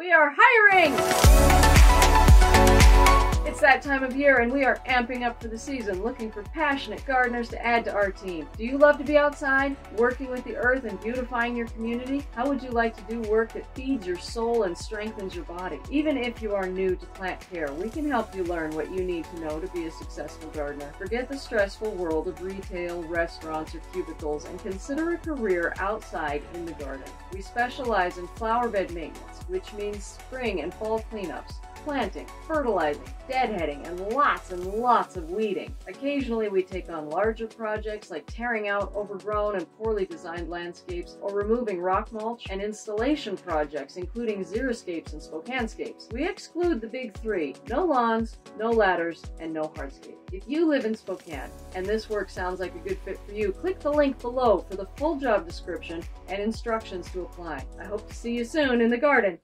We are hiring! It's that time of year and we are amping up for the season, looking for passionate gardeners to add to our team. Do you love to be outside, working with the earth and beautifying your community? How would you like to do work that feeds your soul and strengthens your body? Even if you are new to plant care, we can help you learn what you need to know to be a successful gardener. Forget the stressful world of retail, restaurants, or cubicles and consider a career outside in the garden. We specialize in flower bed maintenance, which means spring and fall cleanups planting, fertilizing, deadheading, and lots and lots of weeding. Occasionally we take on larger projects like tearing out overgrown and poorly designed landscapes or removing rock mulch and installation projects including xeriscapes and spokanescapes. We exclude the big three, no lawns, no ladders, and no hardscape. If you live in Spokane and this work sounds like a good fit for you, click the link below for the full job description and instructions to apply. I hope to see you soon in the garden.